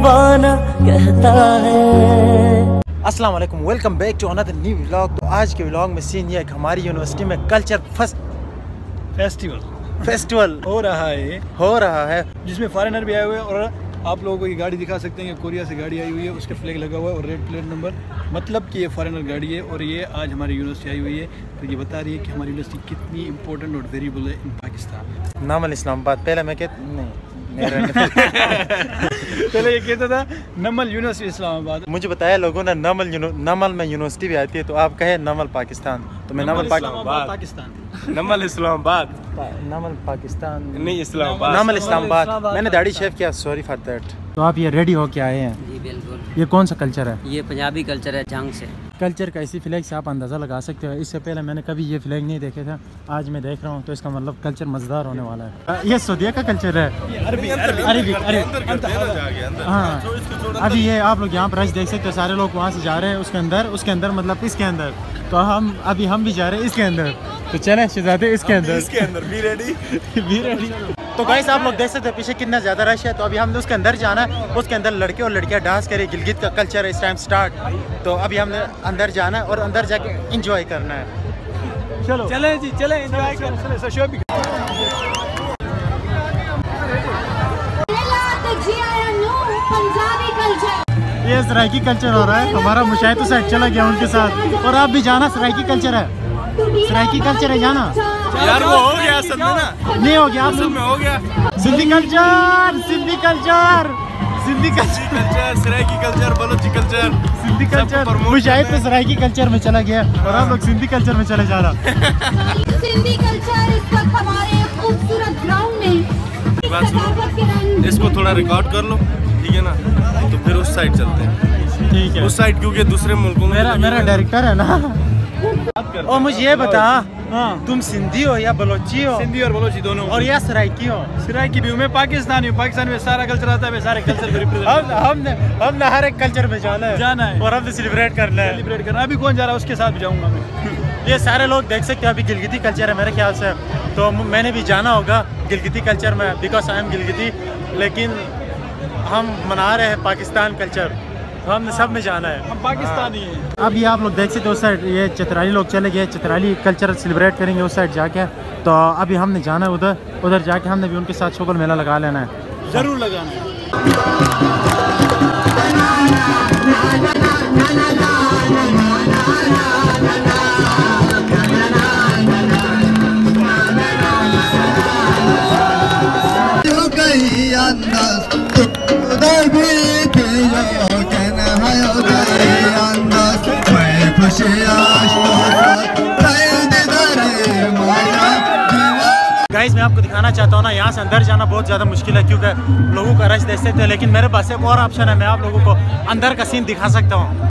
दीवाना कहता है। अस्सलाम वालेकुम welcome back to another new vlog तो आज के व्लॉग में सीन ये है कि हमारी यूनिवर्सिटी में कल्चर फ़र्स्ट फेस्टिवल फेस्टिवल हो रहा है हो रहा है। जिसमें फॉरेनर भी आए हुए हैं और आप लोगों को ये गाड़ी दिखा सकते हैं कि कोरिया से गाड़ी आई हुई है उसके फ्लैग लगा हुआ है और रेड प्लेट नंबर मतलब कि ये फॉरेनर गाड़ी है और ये आज हमारी यूनिवर्सिटी आई हुई है। तो ये बता रही है कि हमारी यूनिवर्सिटी कितनी इंपॉर्टेंट और वेरिएबल है इन पाकिस्तान। नामल इस्लामाबाद पहले मैं कह नहीं। पहले ये कहता था नमल यूनिवर्सिटी इस्लामाबाद। मुझे बताया लोगों ने नमल नमल में यूनिवर्सिटी भी आती है तो आप कहे नमल पाकिस्तान। तो मैं नमल पाकिस्तान। नमल इस्लामाबाद। नमल पाकिस्तान। नहीं इस्लामाबाद। नमल इस्लामाबाद। मैंने दाढ़ी शेव किया सॉरी फॉर दैट तो आप ये रेडी होके आए हैं? ये कौन सा कल्चर है? ये पंजाबी कल्चर है जंग से। कल्चर का इसी फ्लैग से आप अंदाज़ा लगा सकते हो। इससे पहले मैंने कभी ये फ्लैग नहीं देखे थे। आज मैं देख रहा हूँ तो इसका मतलब कल्चर मज़ेदार होने वाला है। ये सऊदिया का कल्चर है। अरबी अरबी अरबी अरबी हाँ। अभी ये आप लोग यहाँ पर रश देख सकते हो सारे लोग वहाँ से जा रहे हैं उसके अंदर उसके अंदर मतलब इसके अंदर। तो हम अभी हम भी जा रहे हैं इसके अंदर। तो चले शहजादे इसके अंदर। इसके अंदर। बी रेडी भी ready। तो गाइस आप लोग देख सकते हैं पीछे कितना ज़्यादा रश है। तो अभी हमने उसके अंदर जाना है उसके अंदर लड़के और लड़कियाँ डांस करे गिलगित का कल्चर इस टाइम स्टार्ट तो अभी हमने अंदर जाना है और अंदर जाके इंजॉय करना है। चलो। चले जी चले कर। ये सराइकी कल्चर हो रहा है। हमारा मुशाहिद तो साइड चला गया उनके साथ। और आप भी जाना सराइकी कल्चर है। सराइकी कल्चर है जाना। यार वो हो गया असल में ना। नहीं हो गया। आप असल में हो गया। Sindhi culture Sindhi culture. Sindhi culture. Saraiki culture Balochi culture. Sindhi culture. करना तो सराइकी कल्चर में चला गया और हम लोग सिंधी कल्चर में चले जा रहा। सिंधी कल्चर इस वक्त हमारे खूबसूरत ग्राउंड में। इसको थोड़ा रिकॉर्ड कर लो ठीक है ना? तो फिर उस साइड चलते हैं। ठीक है। उस साइड क्योंकि दूसरे मुल्कों में मेरा मेरा डायरेक्टर है ना। और मुझे ये बता हाँ। तुम सिंधी हो या बलोची हो? सिंधी और बलोची दोनों। और या सराइकी हो? सिराई की भी हूँ मैं पाकिस्तानी हूँ पाकिस्तान में सारा कल्चर आता है सारे कल्चर हम हमने हमने हर एक कल्चर में जाना है। जाना है। और हमने सेलिब्रेट करना है। सेलिब्रेट करना अभी कौन जा रहा है उसके साथ भी जाऊँगा मैं। ये सारे लोग देख सकते हैं अभी गिलगिती कल्चर है मेरे ख्याल से। तो मैंने भी जाना होगा गिलगिती कल्चर में बिकॉज़ आई एम गिलगिती। लेकिन हम मना रहे हैं पाकिस्तान कल्चर हमने सब में जाना है हम पाकिस्तानी हैं अभी आप लोग देख सकते हो उस साइड ये चित्राली लोग चले गए चित्राली कल्चर सेलिब्रेट करेंगे उस साइड जाके तो अभी हमने जाना है उधर उधर जाके हमने भी उनके साथ शुक्र मेला लगा लेना है ज़रूर लगाना है दिखाना चाहता हूँ ना, यहाँ से अंदर जाना बहुत ज़्यादा मुश्किल है, क्योंकि लोगों का रश देख सकते हैं लेकिन मेरे पास एक और ऑप्शन है, मैं आप लोगों को अंदर का सीन दिखा सकता हूँ।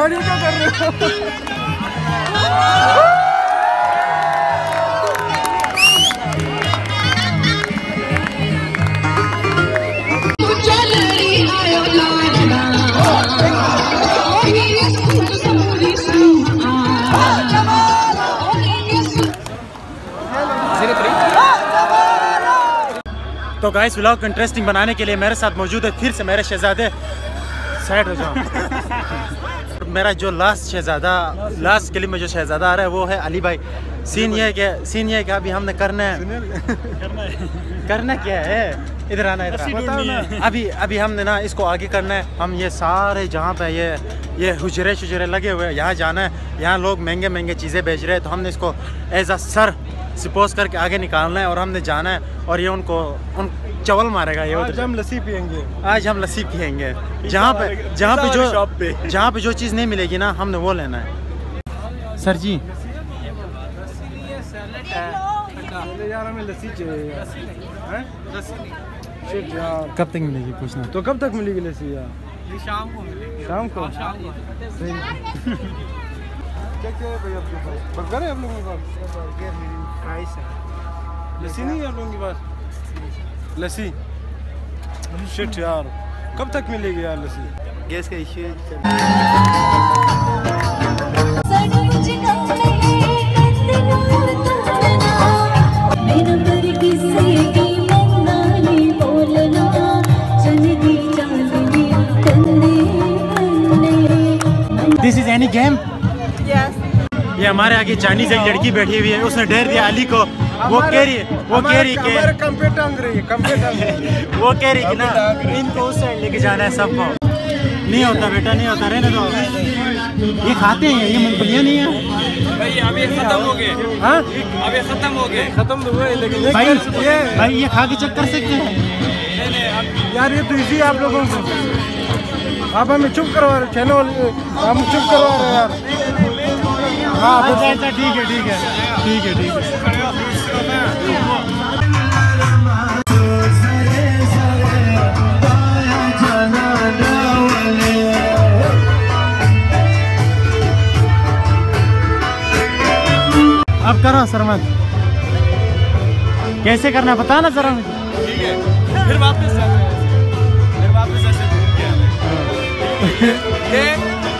तो गाइस व्लॉग को इंटरेस्टिंग बनाने के लिए मेरे साथ मौजूद है, फिर से मेरे शहजादे। साइड हो जाओ मेरा जो लास्ट शहजादा लास्ट क्लिप में जो शहजादा आ रहा है वो है अली भाई। सीन ये है कि सीन ये है कि अभी हमने करना है। करना क्या है? इधर आना इधर आना। अभी अभी हमने ना इसको आगे करना है। हम ये सारे जहाँ पे ये ये हुजरे शुजरे लगे हुए हैं यहाँ जाना है। यहाँ लोग महँगे महँगे चीज़ें बेच रहे हैं तो हमने इसको एज अ सर सपोज़ करके आगे निकालना है और हमने जाना है और ये उनको उन चवल मारेगा ये आज हम लस्सी पियेंगे। आज हम लस्सी पियेंगे। जहाँ पे जहाँ पे जो जहाँ पे जो चीज़ नहीं मिलेगी ना हमने वो लेना है। सर जी। यार हमें लस्सी चाहिए शिट यार। कब तक मिलेगी पूछना? तो कब तक मिलेगी लस्सी यार? शाम को शाम को? सही। क्या क्या है भाई आपके पास? बर्गर है आप लोगों के लस्सी नहीं है आप लोगों के पास? लस्सी? शिट यार। कब तक मिलेगी यार लस्सी? गैस का इश्यू दिस हमारे आगे चाइनीज़ एक लड़की बैठी हुई है उसने डर दिया अली को। वो कह रही है वो कह रही हमारे कंप्यूटर टांग रही कंप्यूटर कि वो कह रही है कि ना इनको उस साइड लेके जाना है सबको। नहीं होता बेटा नहीं होता रहने दो। ये खाते हैं ये मूंगफलियाँ नहीं है। भाई अभी खत्म हो गए। हाँ? अभी खत्म हो गए। खत्म तो हुआ लेकिन भाई ये भाई ये खा के चेक कर सकते हैं? यार ये तो इजी आप लोगों को आप हमें चुप करवा रहे चैनल हम चुप करवा रहे हैं यार। हाँ अच्छा अच्छा ठीक है ठीक है ठीक है ठीक है। अब करो सरमत। कैसे करना है बता ना जरा मुझे। ठीक है फिर वापस फिर वापस ऐसे घूम के ये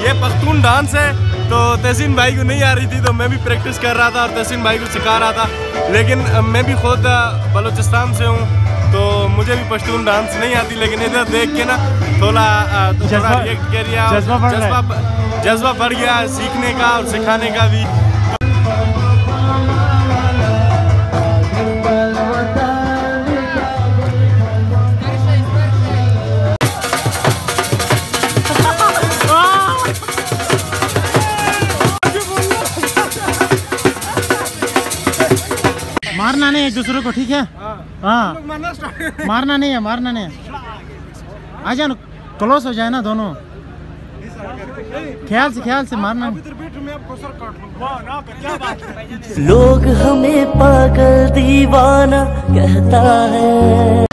ये पख्तून डांस है। तो तहसीन भाई को नहीं आ रही थी तो मैं भी प्रैक्टिस कर रहा था और तहसीन भाई को सिखा रहा था। लेकिन मैं भी खुद बलोचिस्तान से हूँ तो मुझे भी पश्तून डांस नहीं आती लेकिन इधर देख के ना थोड़ा तो थोड़ा रिएक्ट कर जज्बा बढ़ गया सीखने का और सिखाने का भी। मारना नहीं एक दूसरे को ठीक है? हाँ। मारना नहीं है मारना नहीं है। आ जाए क्लोज हो जाए ना दोनों। ख्याल से ख्याल से मारना लोग हमें पागल दीवाना कहता है।